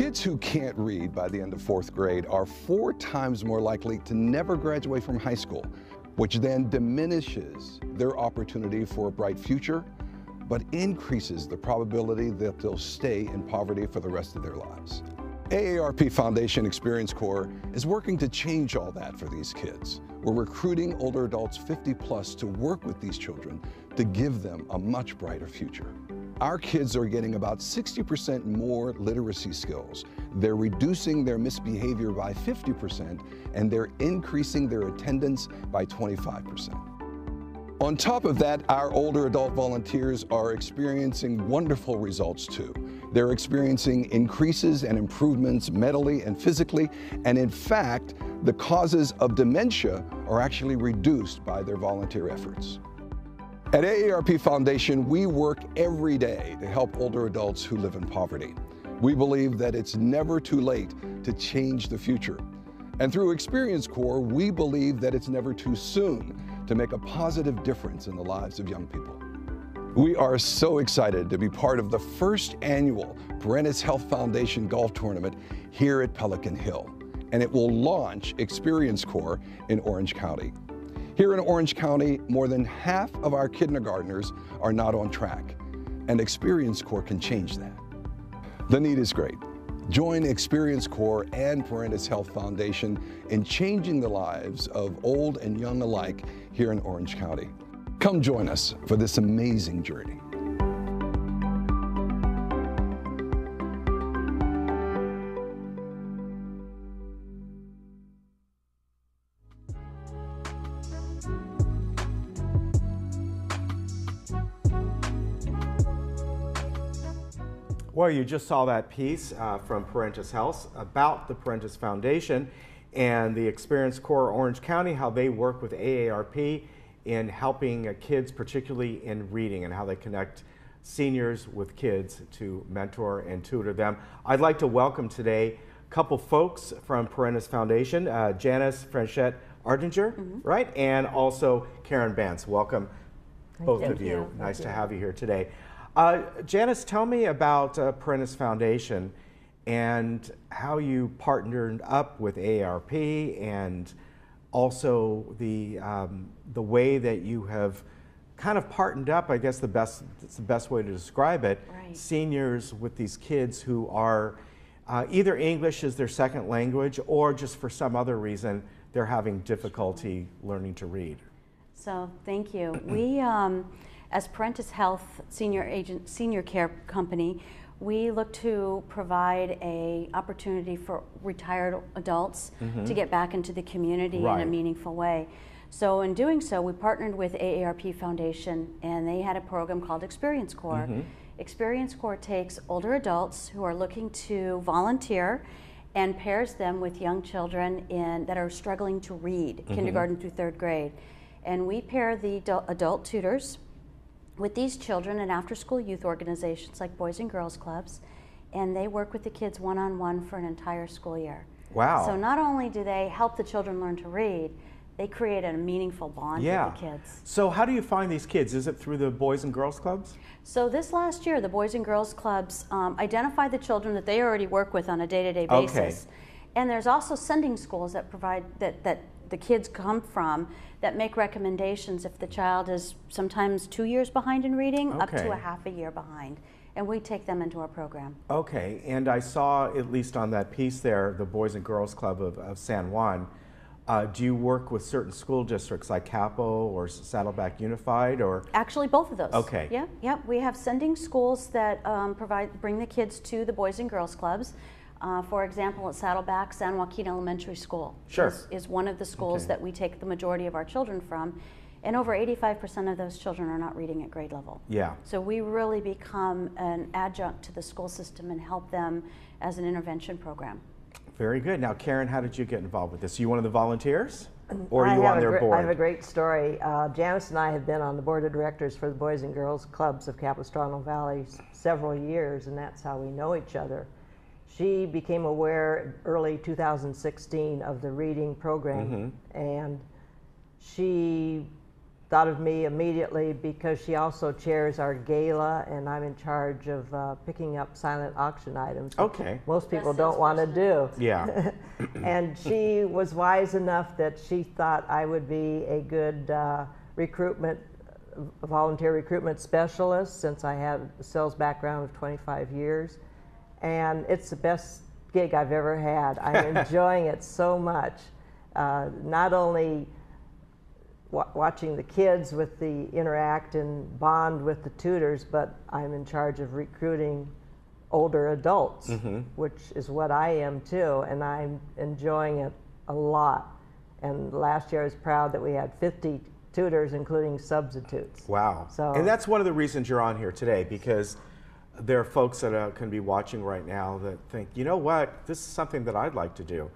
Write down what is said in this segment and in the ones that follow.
Kids who can't read by the end of fourth grade are four times more likely to never graduate from high school, which then diminishes their opportunity for a bright future, but increases the probability that they'll stay in poverty for the rest of their lives. AARP Foundation Experience Corps is working to change all that for these kids. We're recruiting older adults 50 plus to work with these children to give them a much brighter future. Our kids are getting about 60% more literacy skills. They're reducing their misbehavior by 50%, and they're increasing their attendance by 25%. On top of that, our older adult volunteers are experiencing wonderful results too. They're experiencing increases and improvements mentally and physically, and in fact, the causes of dementia are actually reduced by their volunteer efforts. At AARP Foundation, we work every day to help older adults who live in poverty. We believe that it's never too late to change the future. And through Experience Corps, we believe that it's never too soon to make a positive difference in the lives of young people. We are so excited to be part of the first annual Parentis Health Foundation Golf Tournament here at Pelican Hill, and it will launch Experience Corps in Orange County. Here in Orange County, more than half of our kindergartners are not on track, and Experience Corps can change that. The need is great. Join Experience Corps and Parentis Health Foundation in changing the lives of old and young alike here in Orange County. Come join us for this amazing journey. Well, you just saw that piece uh, from Parentis Health about the Parentis Foundation and the Experience Corps Orange County, how they work with AARP in helping uh, kids, particularly in reading, and how they connect seniors with kids to mentor and tutor them. I'd like to welcome today a couple folks from Parentis Foundation, uh, Janice Franchette Ardinger, mm -hmm. right? And also Karen Bance. Welcome, both Thank of you. you. Nice to have you here today. Uh, Janice, tell me about uh, Parentis Foundation and how you partnered up with ARP and also the, um, the way that you have kind of partnered up, I guess the best, it's the best way to describe it, right. seniors with these kids who are uh, either English is their second language or just for some other reason they're having difficulty learning to read. So thank you. we, um, as Parentis Health Senior Agent Senior Care Company, we look to provide a opportunity for retired adults mm -hmm. to get back into the community right. in a meaningful way. So in doing so, we partnered with AARP Foundation and they had a program called Experience Corps. Mm -hmm. Experience Corps takes older adults who are looking to volunteer and pairs them with young children in, that are struggling to read, mm -hmm. kindergarten through third grade. And we pair the adult tutors with these children and after school youth organizations like Boys and Girls Clubs, and they work with the kids one on one for an entire school year. Wow. So not only do they help the children learn to read, they create a meaningful bond yeah. with the kids. So how do you find these kids? Is it through the Boys and Girls Clubs? So this last year, the Boys and Girls Clubs um, identify the children that they already work with on a day-to-day -day basis. Okay. And there's also sending schools that provide that, that the kids come from that make recommendations if the child is sometimes two years behind in reading, okay. up to a half a year behind. And we take them into our program. Okay, and I saw, at least on that piece there, the Boys and Girls Club of, of San Juan. Uh, do you work with certain school districts like Capo or Saddleback Unified, or actually both of those? Okay. Yeah, yeah. We have sending schools that um, provide bring the kids to the Boys and Girls Clubs. Uh, for example, at Saddleback, San Joaquin Elementary School sure. is, is one of the schools okay. that we take the majority of our children from. And over 85% of those children are not reading at grade level. Yeah. So we really become an adjunct to the school system and help them as an intervention program. Very good. Now, Karen, how did you get involved with this? Are you one of the volunteers? Or are you on their board? I have a great story. Uh, Janice and I have been on the board of directors for the Boys and Girls Clubs of Capistrano Valley several years, and that's how we know each other. She became aware early 2016 of the reading program, mm -hmm. and she thought of me immediately because she also chairs our gala, and I'm in charge of uh, picking up silent auction items. Okay. Most people don't want to do. Yeah. and she was wise enough that she thought I would be a good uh, recruitment, volunteer recruitment specialist since I have a sales background of 25 years. And it's the best gig I've ever had. I'm enjoying it so much. Uh, not only wa- watching the kids with the interact and bond with the tutors, but I'm in charge of recruiting older adults, which is what I am too, and I'm enjoying it a lot. And last year I was proud that we had 50 tutors, including substitutes. Wow. So- and that's one of the reasons you're on here today because there are folks that uh, can be watching right now that think, you know what, this is something that I'd like to do.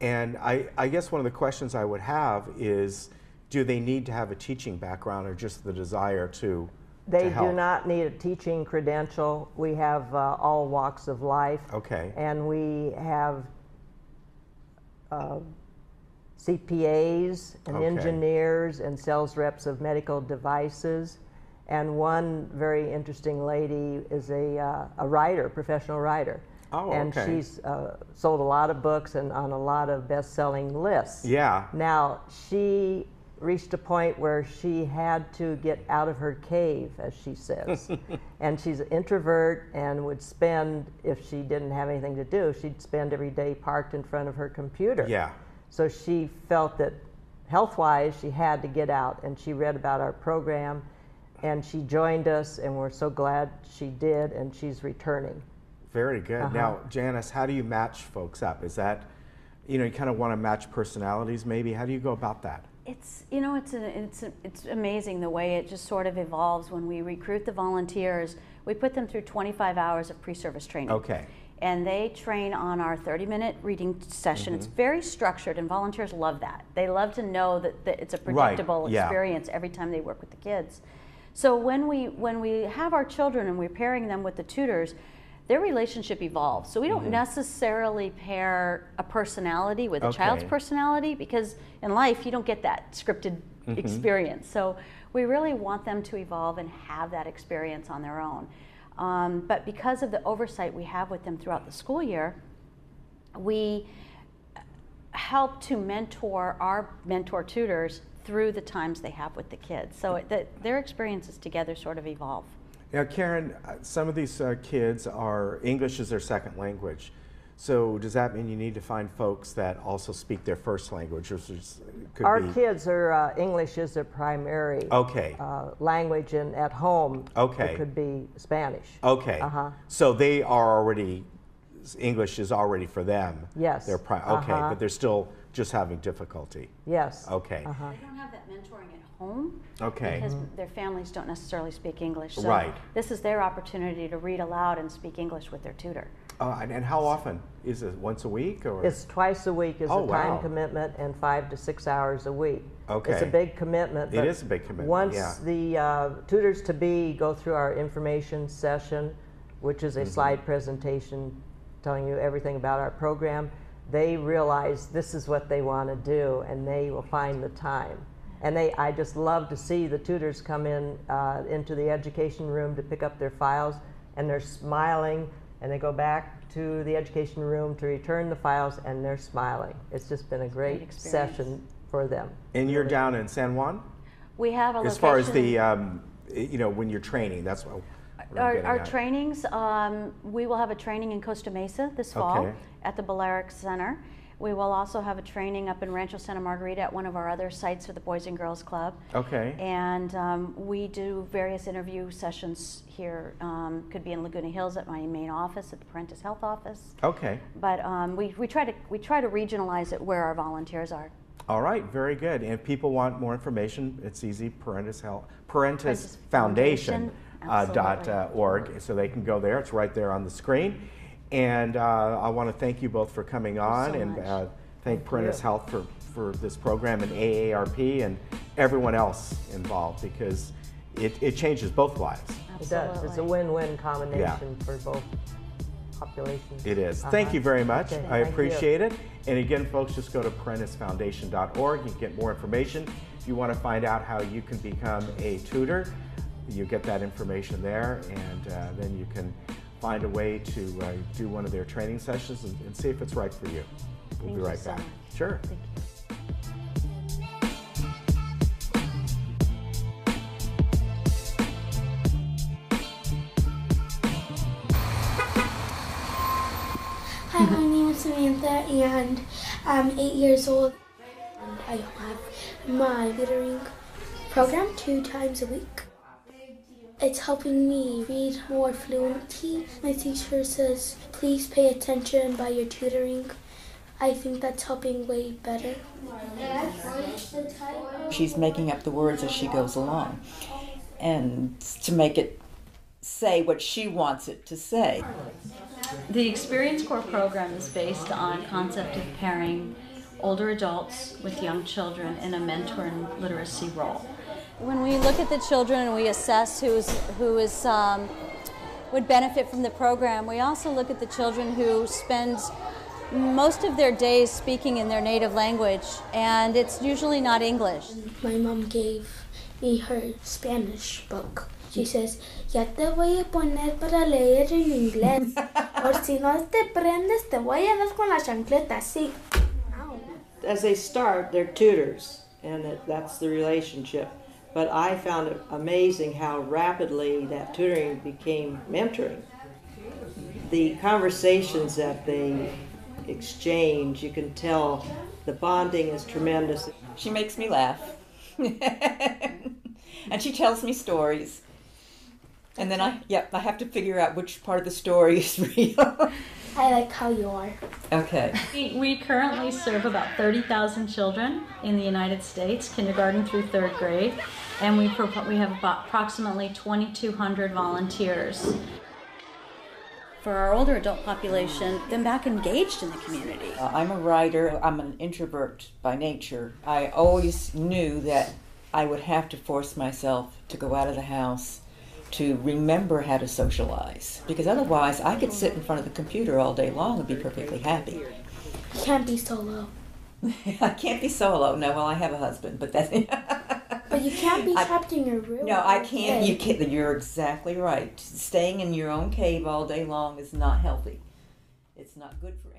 And I, I guess one of the questions I would have is do they need to have a teaching background or just the desire to? They do not need a teaching credential. We have uh, all walks of life. Okay. And we have uh, CPAs and Okay. engineers and sales reps of medical devices. And one very interesting lady is a, uh, a writer, professional writer. Oh, and okay. she's uh, sold a lot of books and on a lot of best-selling lists. Yeah. Now, she reached a point where she had to get out of her cave, as she says. and she's an introvert and would spend, if she didn't have anything to do, she'd spend every day parked in front of her computer. Yeah. So she felt that health wise, she had to get out. And she read about our program and she joined us, and we're so glad she did, and she's returning. Very good. Uh-huh. Now, Janice, how do you match folks up? Is that, you know, you kind of want to match personalities maybe? How do you go about that? It's you know it's a, it's a, it's amazing the way it just sort of evolves when we recruit the volunteers. We put them through 25 hours of pre-service training. Okay. And they train on our 30-minute reading session. It's very structured, and volunteers love that. They love to know that, that it's a Right, predictable yeah. experience every time they work with the kids. So when we when we have our children and we're pairing them with the tutors, their relationship evolves. So we don't necessarily pair a personality with a child's personality because in life you don't get that scripted experience. So we really want them to evolve and have that experience on their own. Um, but because of the oversight we have with them throughout the school year, we help to mentor our mentor tutors through the times they have with the kids. So it, that their experiences together sort of evolve. Now, Karen, uh, some of these uh, kids are English is their second language. So does that mean you need to find folks that also speak their first language, or is- could Our be? kids are, uh, English is their primary Okay. uh, language, and at home, Okay. it could be Spanish. Okay. Uh-huh. So they are already English is already for them. Yes. They're pri- okay, Uh-huh. but they're still just having difficulty. Yes. Okay. Uh-huh. They don't have that mentoring at home Okay. because their families don't necessarily speak English. So Right. this is their opportunity to read aloud and speak English with their tutor. Uh, and, and how often is it? Once a week or? It's twice a week is Oh, a time wow. commitment and five to six hours a week. Okay. It's a big commitment. It but is a big commitment, Once yeah. the uh, tutors to be go through our information session, which is a Mm-hmm. slide presentation telling you everything about our program, they realize this is what they want to do and they will find the time. And they, I just love to see the tutors come in uh, into the education room to pick up their files and they're smiling and they go back to the education room to return the files and they're smiling. It's just been a great great, session for them. and you're down in San Juan? We have a As far as the, um, you know, when you're training, that's what Our, our trainings, um, we will have a training in Costa Mesa this fall Okay. At the Balearic Center. We will also have a training up in Rancho Santa Margarita at one of our other sites for the Boys and Girls Club. Okay. And um, we do various interview sessions here. Um, could be in Laguna Hills at my main office, at the Parentis Health Office. Okay. But um, we, we try to we try to regionalize it where our volunteers are. All right, very good. And if people want more information, it's easy, Parentis Health, Parentis Parentis Foundation. Foundation, Uh, dot, uh, org, so they can go there. It's right there on the screen. And uh, I want to thank you both for coming on so and uh, thank Thank Parentis you. Health for, for this program and AARP and everyone else involved because it, it changes both lives. It does. It's a win-win combination for both populations. It is. Thank Uh-huh. you very much. Okay, I thank you. appreciate it. And again, folks, just go to parentisfoundation.org. You can get more information. If you want to find out how you can become a tutor, you get that information there, and uh, then you can find a way to uh, do one of their training sessions and, and see if it's right for you. We'll Thank be you right so back. much. Sure. Thank you. Hi, my name is Samantha, and I'm eight years old. And I have my tutoring program two times a week. It's helping me read more fluently. My teacher says, please pay attention by your tutoring. I think that's helping way better. She's making up the words as she goes along. And to make it say what she wants it to say. The Experience Corps program is based on concept of pairing older adults with young children in a mentor and literacy role. When we look at the children and we assess who's, who is, um, would benefit from the program, we also look at the children who spend most of their days speaking in their native language, and it's usually not English. My mom gave me her Spanish book. She says, ya te voy a poner para leer en inglés. Por si no te prendes, te voy a dar con la chancleta, así. Ow. As they start, they're tutors, and that's the relationship. But I found it amazing how rapidly that tutoring became mentoring. The conversations that they exchange, you can tell the bonding is tremendous. She makes me laugh. and she tells me stories. And then I, yep, I have to figure out which part of the story is real. I like how you are. okay. We, we currently serve about 30,000 children in the United States, kindergarten through third grade, and we, we have about approximately 2,200 volunteers. For our older adult population, them back engaged in the community. Uh, I'm a writer. I'm an introvert by nature. I always knew that I would have to force myself to go out of the house to remember how to socialize because otherwise I could sit in front of the computer all day long and be perfectly happy. You can't be solo. I can't be solo. No, well, I have a husband, but that's. But you can't be I- trapped in your room. No, I can't. You can't. You're exactly right. Staying in your own cave all day long is not healthy. It's not good for.